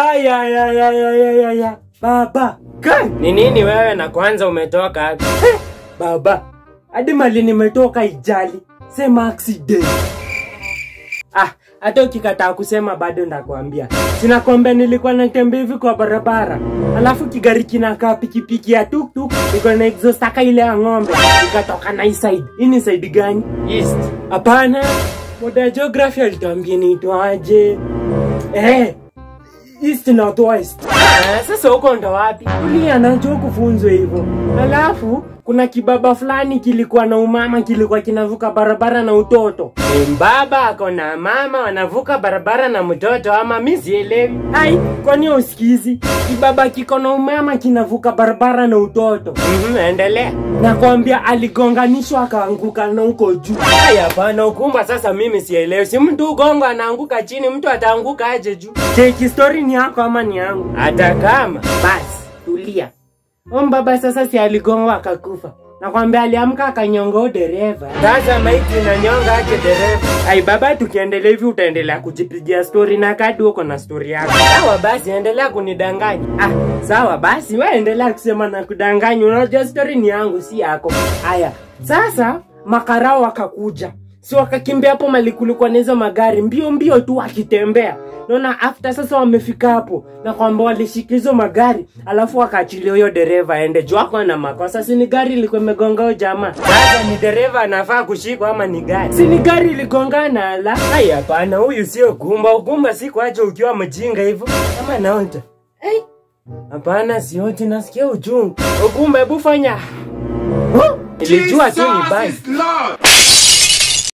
Aya, ya, ya, ya, ya, ya, ya. Baba, kai, ni nini wewe na kwanza umetoka wapi? Baba, hadi mali nimetoka ijali, sema accident. Ah, hata ukikataa kusema bado ndakwambia. Sinakwambia nilikuwa natembea hivi kwa barabara, alafu kigari kinakaa pikipiki ya tuktuk, iko na exhaust aka ile ya ng'ombe, ikatoka na side. Hii ni side gani? East. Hapana, moda ya geography alituambia niitwaje? Eh, East North West. Ah, sasa huko ndo wapi? Kulia najua kufunzwa hivyo. Alafu kuna kibaba fulani kilikuwa na umama kilikuwa kinavuka barabara na utoto. Mbaba ako na mama wanavuka barabara na mtoto ama mi sielewi. Ai, kwani usikizi? Kibaba kiko na umama kinavuka barabara na utoto. Mhm, endelea. Nakwambia aligonganishwa akaanguka na huko juu. Ai, hapana ukumba sasa mimi sielewi. Si mtu ugongo anaanguka chini, mtu ataanguka aje juu? Cheki story ni yako ama ni yangu? Hata kama basi tulia. Om baba sasa si aligongwa akakufa. Nakwambia aliamka akanyonga dereva. Sasa maiti inanyonga aje dereva? Ai baba, tukiendelea hivi utaendelea kujipigia story na kadi uko na story yako. Sawa basi, endelea kunidanganya. Ah, sawa basi, wewe endelea kusema na kudanganya. Unajua story ni yangu si yako. Haya, sasa makarao wakakuja si wakakimbia hapo mali kulikuwa na hizo magari mbio mbio tu wakitembea. Naona after sasa wamefika hapo na kwamba walishika hizo magari alafu wakaachilia huyo dereva aende. Juu ako na makosa si ni gari ilikuwa imegonga huyo jamaa? Sasa ni dereva anafaa kushikwa ama ni gari? Si ni gari iligongana ala ai hapana huyu sio gumba. Ugumba si kuacha ukiwa mjinga hivyo? Kama naonja hey. hapana sioti nasikia uchungu. Ugumba hebu fanya. Ilijua Nilijua tu ni basi.